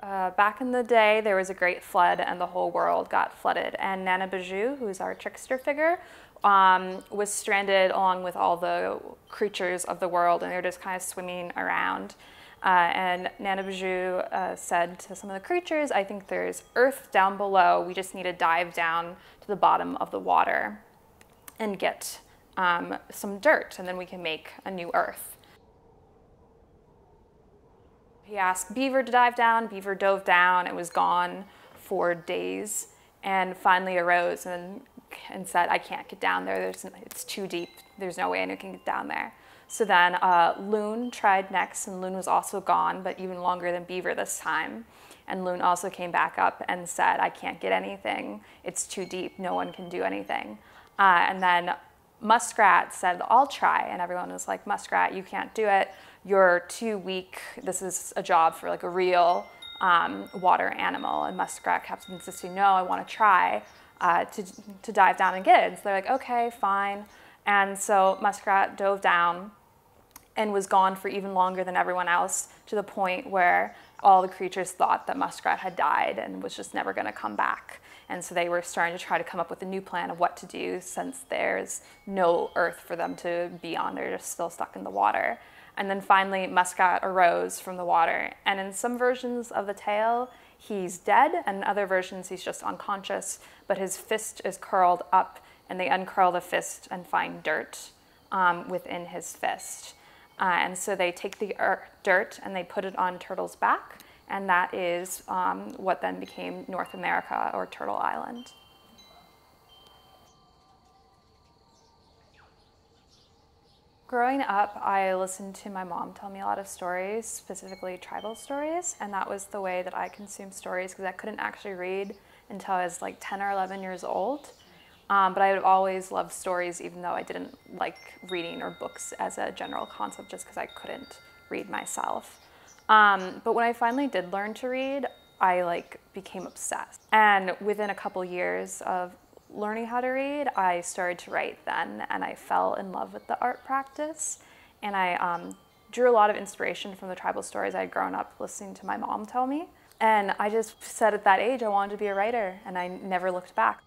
Uh, back in the day, there was a great flood and the whole world got flooded. And Nana Bijou, who's our trickster figure, um, was stranded along with all the creatures of the world, and they're just kind of swimming around. Uh, and Nana Bijou uh, said to some of the creatures, I think there's earth down below. We just need to dive down to the bottom of the water and get um, some dirt, and then we can make a new earth. He asked Beaver to dive down. Beaver dove down and was gone for days and finally arose and, and said, I can't get down there. There's, it's too deep. There's no way I can get down there. So then uh, Loon tried next, and Loon was also gone, but even longer than Beaver this time. And Loon also came back up and said, I can't get anything. It's too deep. No one can do anything. Uh, and then Muskrat said, I'll try. And everyone was like, Muskrat, you can't do it. You're too weak. This is a job for like a real um, water animal. And Muskrat kept insisting, no, I want to try uh, to, to dive down and get it. So they're like, okay, fine. And so Muskrat dove down and was gone for even longer than everyone else to the point where all the creatures thought that Muskrat had died and was just never going to come back. And so they were starting to try to come up with a new plan of what to do since there's no earth for them to be on. They're just still stuck in the water. And then finally, Muskrat arose from the water. And in some versions of the tale, he's dead, and in other versions, he's just unconscious, but his fist is curled up, and they uncurl the fist and find dirt um, within his fist. Uh, and so they take the dirt and they put it on Turtle's back, and that is um, what then became North America or Turtle Island. Growing up, I listened to my mom tell me a lot of stories, specifically tribal stories, and that was the way that I consumed stories because I couldn't actually read until I was like 10 or 11 years old. Um, but I have always loved stories, even though I didn't like reading or books as a general concept, just because I couldn't read myself. Um, but when I finally did learn to read, I like became obsessed. And within a couple years of learning how to read, I started to write then, and I fell in love with the art practice. And I um, drew a lot of inspiration from the tribal stories I had grown up listening to my mom tell me. And I just said at that age I wanted to be a writer, and I never looked back.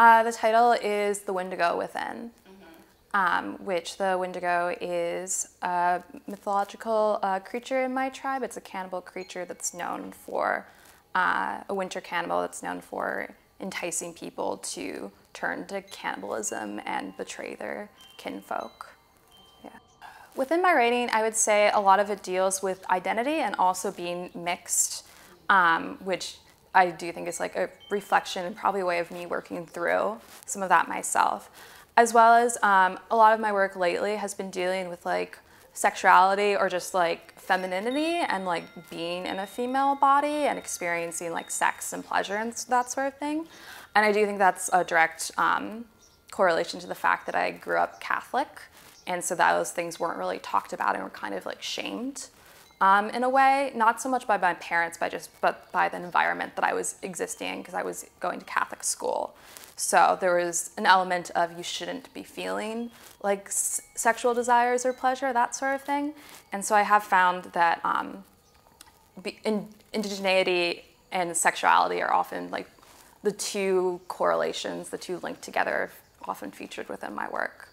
Uh, the title is The Wendigo Within, mm-hmm. um, which the Wendigo is a mythological uh, creature in my tribe. It's a cannibal creature that's known for, uh, a winter cannibal that's known for enticing people to turn to cannibalism and betray their kinfolk. Yeah. Within my writing, I would say a lot of it deals with identity and also being mixed, um, which I do think it's like a reflection and probably a way of me working through some of that myself. As well as um, a lot of my work lately has been dealing with like sexuality or just like femininity and like being in a female body and experiencing like sex and pleasure and that sort of thing. And I do think that's a direct um, correlation to the fact that I grew up Catholic. And so those things weren't really talked about and were kind of like shamed um, in a way, not so much by my parents, but just but by the environment that I was existing because I was going to Catholic school. So there was an element of you shouldn't be feeling like sexual desires or pleasure, that sort of thing. And so I have found that um, in, indigeneity and sexuality are often like the two correlations, the two linked together, often featured within my work.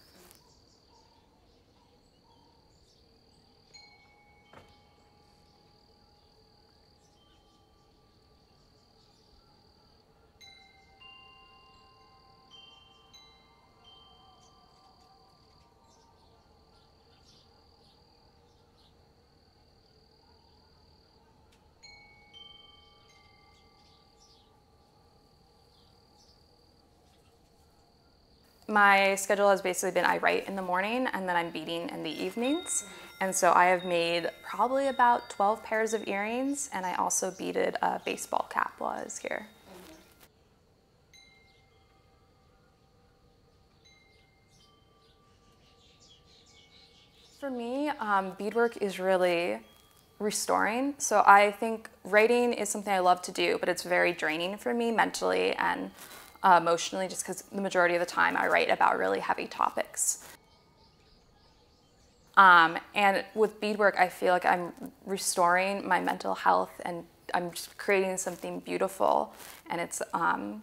My schedule has basically been I write in the morning and then I'm beading in the evenings. And so I have made probably about 12 pairs of earrings and I also beaded a baseball cap while I was here. For me, um, beadwork is really restoring. So I think writing is something I love to do, but it's very draining for me mentally and uh, emotionally just because the majority of the time I write about really heavy topics. Um, and with beadwork, I feel like I'm restoring my mental health and I'm just creating something beautiful. And it's, um,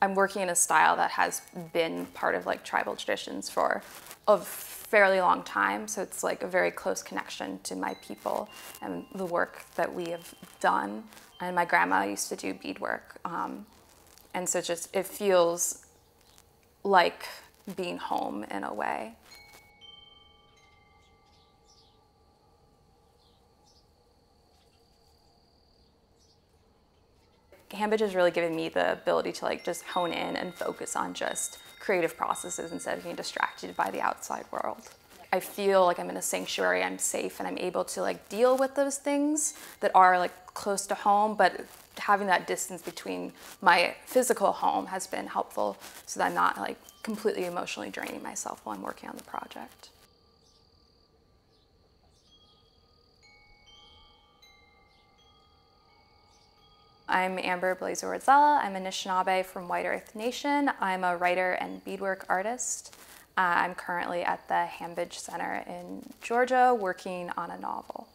I'm working in a style that has been part of like tribal traditions for a fairly long time. So it's like a very close connection to my people and the work that we have done. And my grandma used to do beadwork. Um, and so just, it feels like being home in a way. Hambidge has really given me the ability to like just hone in and focus on just creative processes instead of being distracted by the outside world. I feel like I'm in a sanctuary, I'm safe, and I'm able to like deal with those things that are like close to home, but having that distance between my physical home has been helpful so that I'm not like completely emotionally draining myself while I'm working on the project. I'm Amber Blaeser-Wardzala. I'm a Anishinaabe from White Earth Nation. I'm a writer and beadwork artist. Uh, I'm currently at the Hambidge Center in Georgia working on a novel.